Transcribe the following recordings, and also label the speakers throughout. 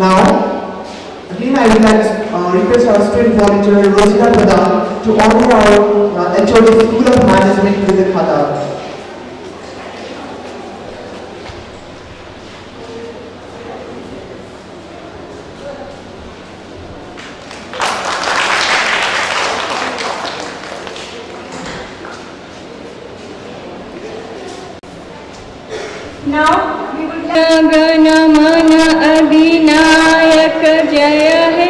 Speaker 1: Now, again I would like to uh, request our student volunteer Rosita Pradhan to honor our uh, HOD School of Management with the khada.
Speaker 2: Now,
Speaker 3: गण मन अधिनायक जय हे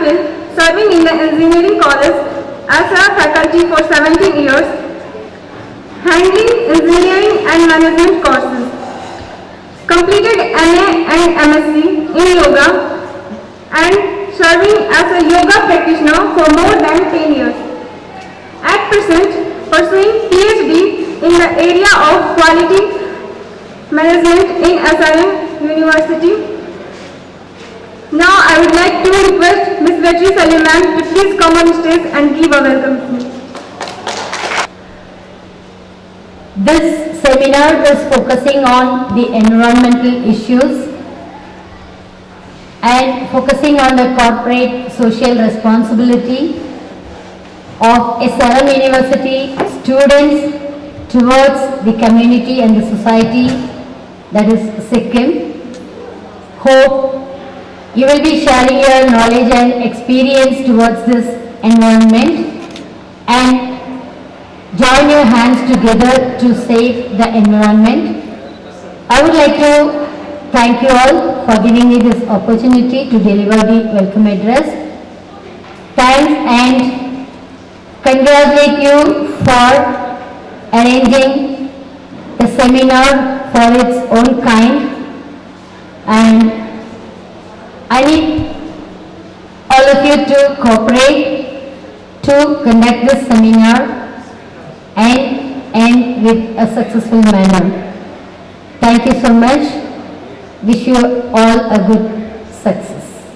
Speaker 2: serving in the engineering college as a faculty for 17 years, handling engineering and management courses. Completed MA and MSc in yoga and serving as a yoga practitioner for more than 10 years. At present, pursuing PhD in the area of quality management in SRM University. Now I would like to request Ms. Vetri Saliman to please come on stage and give a welcome speech.
Speaker 4: This seminar is focusing on the environmental issues and focusing on the corporate social responsibility of SRM University students towards the community and the society that is Sikkim. Hope you will be sharing your knowledge and experience towards this environment and join your hands together to save the environment. I would like to thank you all for giving me this opportunity to deliver the welcome address. Thanks and congratulate you for arranging the seminar for its own kind and I need all of you to cooperate to conduct this seminar and end with a successful manner. Thank you so much. Wish you all a good success.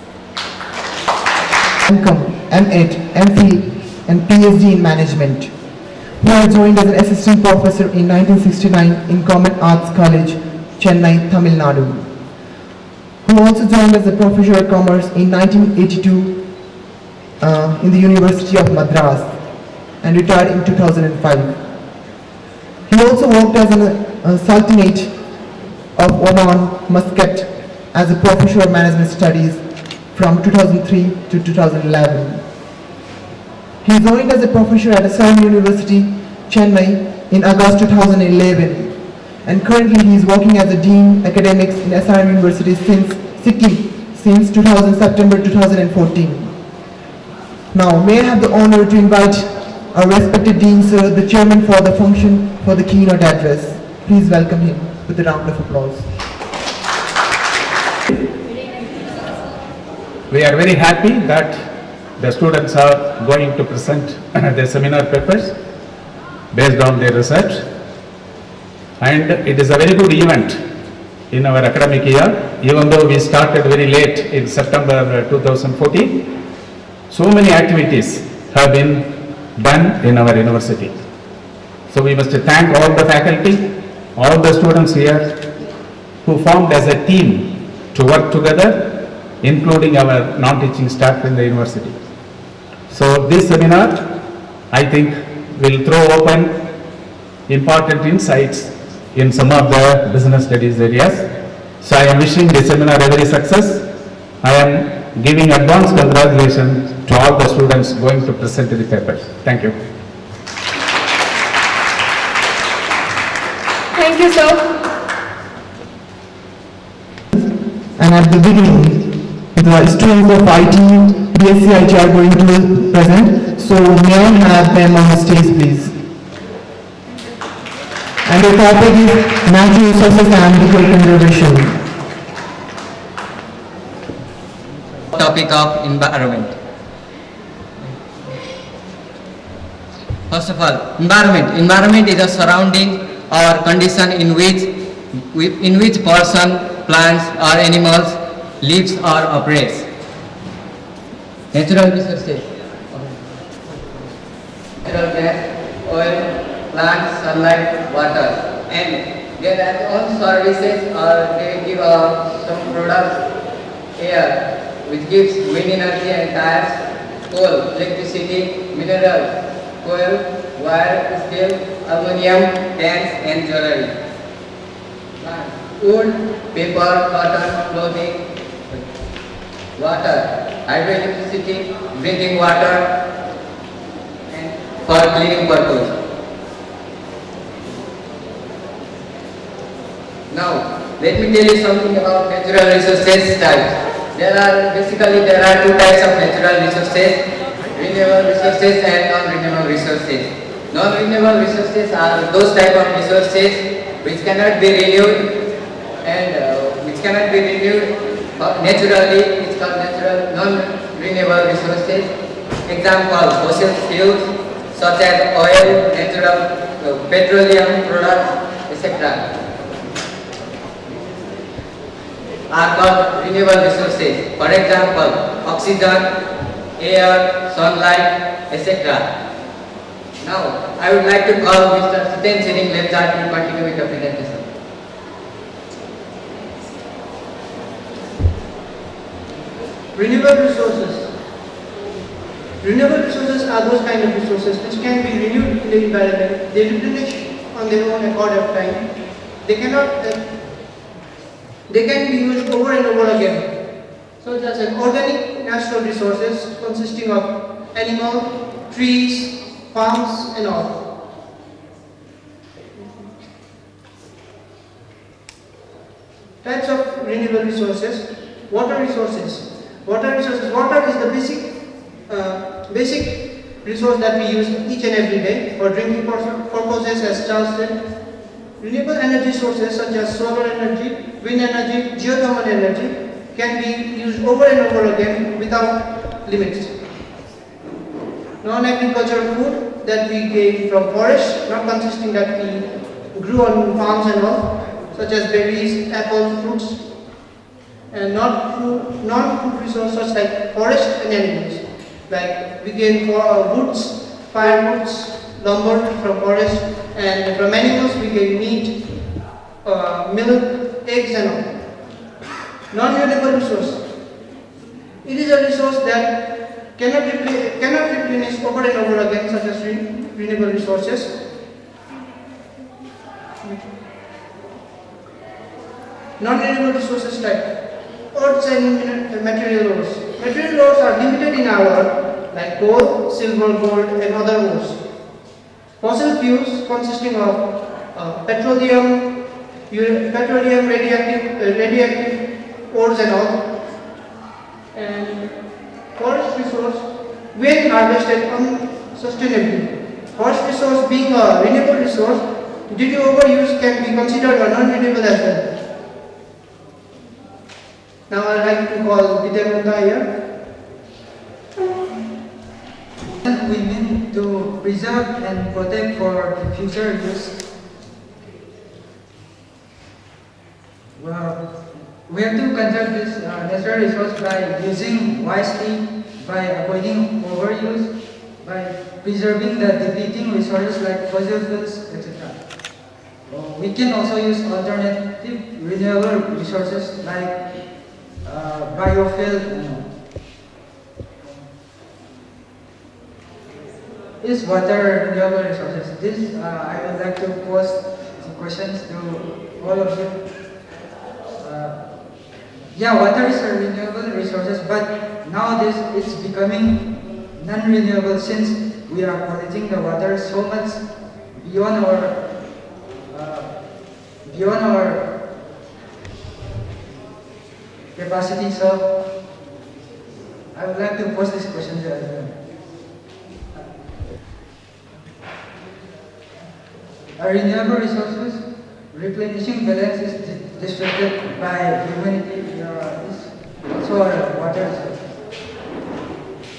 Speaker 1: Welcome, M.Ed, MPhil and PhD in Management, who I joined as an assistant professor in 1969 in Common Arts College, Chennai, Tamil Nadu. Who also joined as a professor of commerce in 1982 uh, in the University of Madras and retired in 2005. He also worked as a uh, Sultanate of Oman, Muscat as a professor of management studies from 2003 to 2011. He joined as a professor at Assam University, Chennai in August 2011 and currently he is working as a Dean Academics in SRM University since since 2000, September 2014. Now may I have the honor to invite our respected Dean Sir, the Chairman for the function for the keynote address. Please welcome him with a round of applause.
Speaker 5: we are very happy that the students are going to present their seminar papers based on their research. And it is a very good event in our academic year, even though we started very late in September uh, 2014. So many activities have been done in our university. So we must thank all the faculty, all the students here who formed as a team to work together, including our non-teaching staff in the university. So this seminar, I think, will throw open important insights in some of the business studies areas. So I am wishing this seminar every success. I am giving advance congratulations to all the students going to present the papers. Thank you.
Speaker 2: Thank you, sir.
Speaker 1: And at the beginning, the students of IT, BSc IT are going to present. So may I have them on the stage, please? And the topic is natural resources and eco conservation.
Speaker 6: topic of environment. First of all, environment. Environment is a surrounding or condition in which in which person, plants or animals lives or operates. Natural resources. Natural gas, oil, plants, sunlight, water. And there are all services or they give uh, some products, here which gives wind energy and tires, coal, electricity, minerals, coal, wire, steel, aluminum, tanks and jewelry. Wood, paper, cotton, clothing, water, hydroelectricity, drinking water, and for cleaning purpose. Now, let me tell you something about natural resources types. There are basically there are two types of natural resources: renewable resources and non-renewable resources. Non-renewable resources are those type of resources which cannot be renewed and uh, which cannot be renewed naturally. It's called natural non-renewable resources. Example: fossil fuels such as oil, natural uh, petroleum products, etc. are called renewable resources. For example, oxygen, air, sunlight, etc. Now, I would like to call Mr. Siten Siring Lemzar to continue with the presentation.
Speaker 7: Renewable resources. Renewable resources are those kind of resources which can be renewed in the environment. They replenish on their own accord of time. They cannot, uh, they can be used over and over again. So that's an organic natural resources consisting of animal, trees, farms and all. Types of renewable resources. Water resources. Water resources. Water is the basic, uh, basic resource that we use each and every day for drinking pur- purposes as Charles said. Renewable energy sources such as solar energy, wind energy, geothermal energy can be used over and over again without limits. Non-agricultural food that we gain from forests, not consisting that we grew on farms and all, such as berries, apples, fruits, and non-food resources such like forest and animals. Like we gain for uh, woods, firewoods, lumber from forest, and from animals we get meat, uh, milk, eggs and all. Non-renewable resource. It is a resource that cannot, repl- cannot replenish over and over again such as re- renewable resources. Non-renewable resources type. Earths and material ores. Material ores are limited in our like coal, silver, gold and other ores. Fossil fuels consisting of uh, petroleum, petroleum, radioactive, uh, radioactive ores and all, and forest resource when harvested unsustainably. Forest resource being a renewable resource, due to overuse can be considered a non-renewable as well. Now I'd like to call Vidya Munda here.
Speaker 8: We mean to preserve and protect for future use? Well, we have to conserve this uh, natural resource by using wisely, by avoiding overuse, by preserving the depleting resources like fossil fuels, etc. We can also use alternative renewable resources like uh, biofuel. Is water renewable resources? This uh, I would like to pose some questions to all of you. Uh, yeah, water is a renewable resources, but nowadays it's becoming non-renewable since we are polluting the water so much beyond our uh, beyond our capacity. So I would like to pose this question to everyone. Are renewable resources replenishing balance is di- disrupted by humanity also our water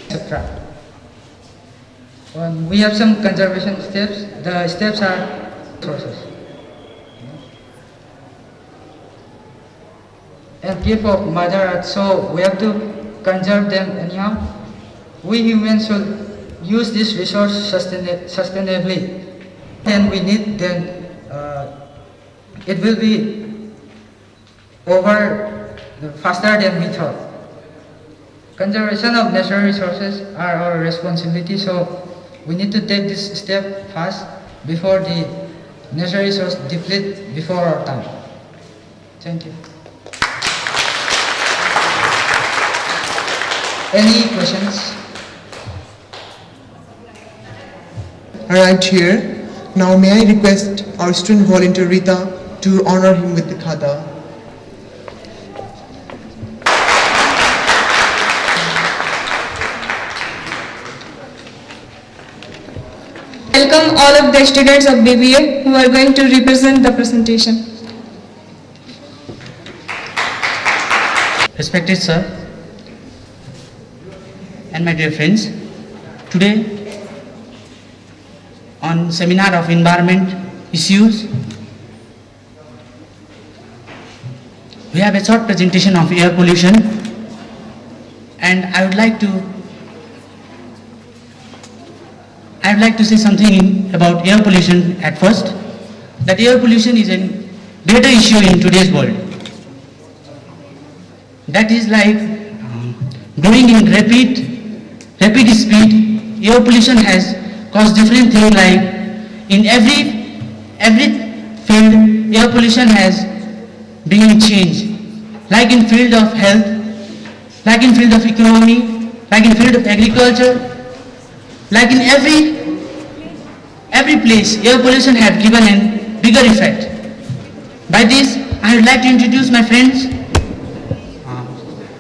Speaker 8: etc. We have some conservation steps. The steps are process. And gift of Mother Earth, so we have to conserve them anyhow. We humans should use this resource sustain- sustainably. And we need then uh, it will be over faster than we thought. Conservation of natural resources are our responsibility, so we need to take this step fast before the natural resource deplete before our time. Thank you. Any questions?
Speaker 1: Right here. Now may I request our student volunteer Rita to honor him with the khada.
Speaker 2: Welcome all of the students of BBA who are going to represent the presentation.
Speaker 9: Respected sir and my dear friends, today on seminar of environment issues, we have a short presentation of air pollution and I would like to I would like to say something in, about air pollution at first. That air pollution is a greater issue in today's world. That is like um, growing in rapid, rapid speed. Air pollution has caused different things like in every, every field, air pollution has bringing change. Like in field of health, like in field of economy, like in field of agriculture, like in every every place, air pollution have given a bigger effect. By this, I would like to introduce my friends,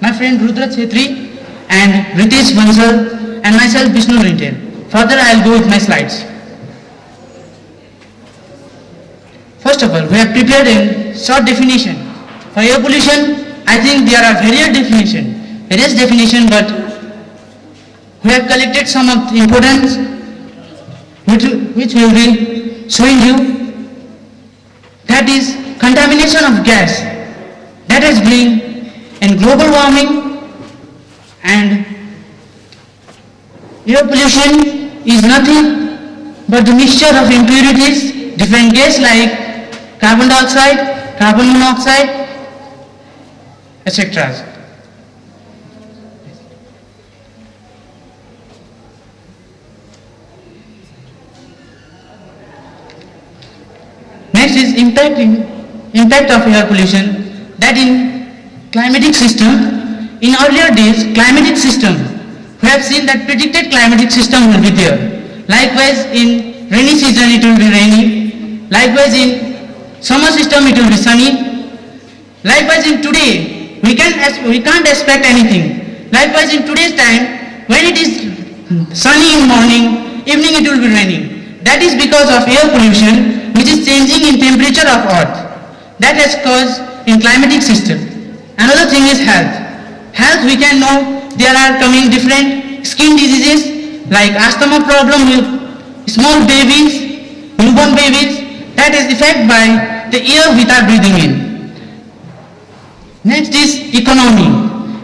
Speaker 9: my friend Rudra Chetri and Ritesh Bansal and myself Vishnu Rintel. Further, I will go with my slides. First of all, we have prepared a short definition. For air pollution, I think there are various definitions, various definition, but we have collected some of the importance which, which we will be showing you. That is contamination of gas. That has bring in global warming and air pollution is nothing but the mixture of impurities, different gas like carbon dioxide, carbon monoxide, etc. Next is impact in, impact of air pollution that in climatic system. In earlier days, climatic system, we have seen that predicted climatic system will be there. Likewise, in rainy season it will be rainy. Likewise, in summer system it will be sunny. Likewise, in today we can we can't expect anything. Likewise, in today's time, when it is sunny in morning, evening it will be raining. That is because of air pollution which is changing in temperature of earth. That has caused in climatic system. Another thing is health. Health we can know there are coming different skin diseases like asthma problem with small babies, newborn babies, that is affected by the air we are breathing in. Next is economy.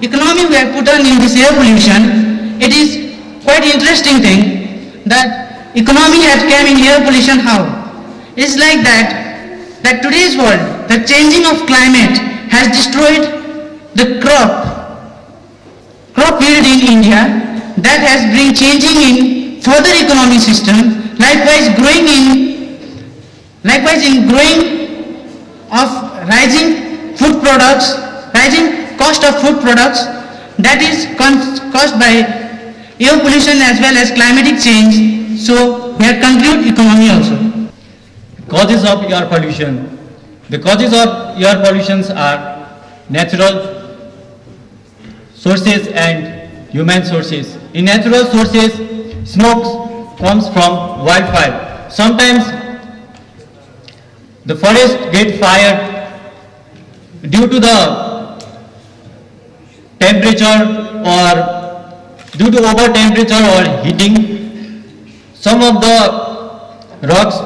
Speaker 9: Economy we have put on in this air pollution. It is quite interesting thing that economy has came in air pollution how? It's like that, that today's world, the changing of climate has destroyed the crop, yield in India that has been changing in further economy system, likewise growing in, likewise in growing of rising food products, rising cost of food products that is caused by air pollution as well as climatic change. So we have conclude economy also.
Speaker 10: Causes of air pollution. The causes of air pollutions are natural sources and human sources. In natural sources, smoke comes from wildfire. Sometimes the forest get fired due to the temperature or due to over temperature or heating. Some of the rocks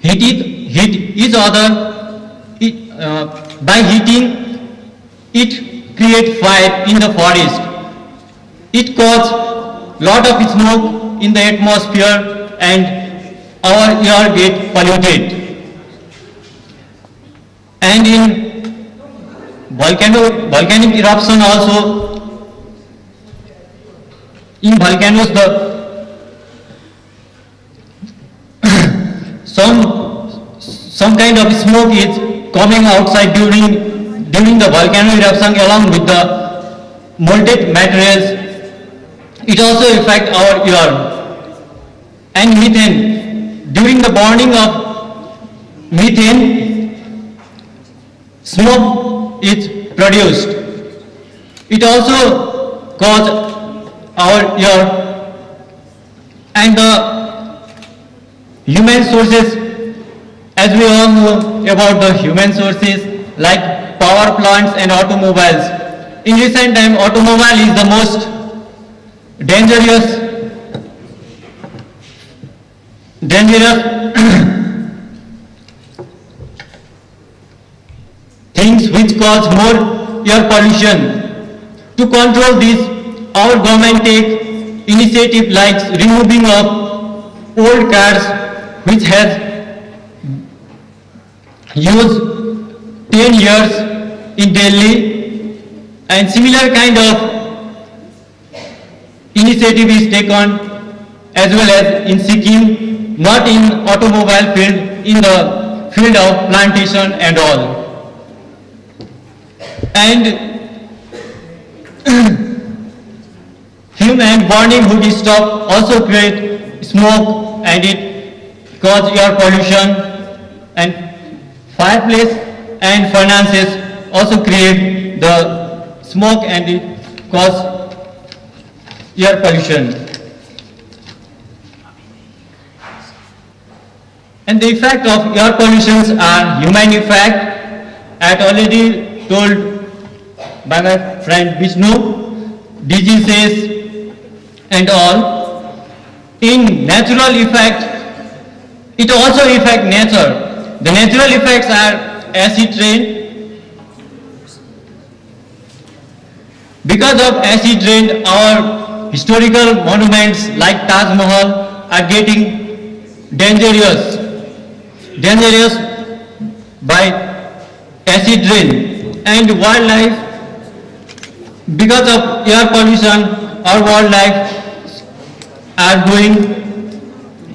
Speaker 10: heat, it, heat each other it, uh, by heating it create fire in the forest. It cause lot of smoke in the atmosphere and our air get polluted. And in volcano, volcanic eruption also, in volcanoes the some some kind of smoke is coming outside during during the volcano eruption along with the molten materials. It also affects our air. And methane, during the burning of methane, smoke is produced. It also causes our air and the human sources as we all know about the human sources like power plants and automobiles. In recent time automobile is the most dangerous dangerous things which cause more air pollution. To control this our government takes initiative like removing of old cars which has used 10 years in Delhi and similar kind of initiative is taken as well as in Sikkim, not in automobile field, in the field of plantation and all. And human burning wood stop also create smoke and it cause air pollution and fireplace and furnaces also create the smoke and it cause air pollution. And the effect of air pollutions are human effect. I already told by my friend Vishnu, diseases and all. In natural effect, it also affect nature. The natural effects are acid rain. Because of acid rain, our historical monuments like Taj Mahal are getting dangerous, dangerous by acid rain. And wildlife, because of air pollution, our wildlife are going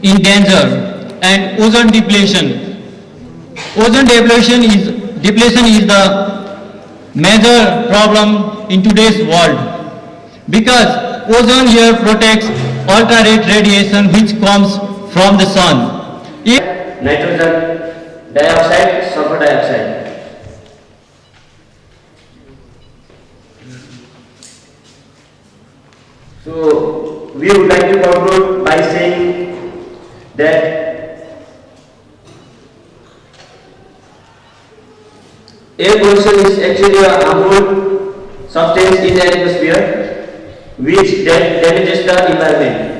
Speaker 10: in danger. And ozone depletion. Ozone depletion is depletion is the major problem in today's world because ozone layer protects ultraviolet radiation which comes from the sun. If
Speaker 11: nitrogen dioxide, sulfur dioxide. So we would like to conclude by saying that air pollution is actually a harmful substance in the atmosphere which damages the environment.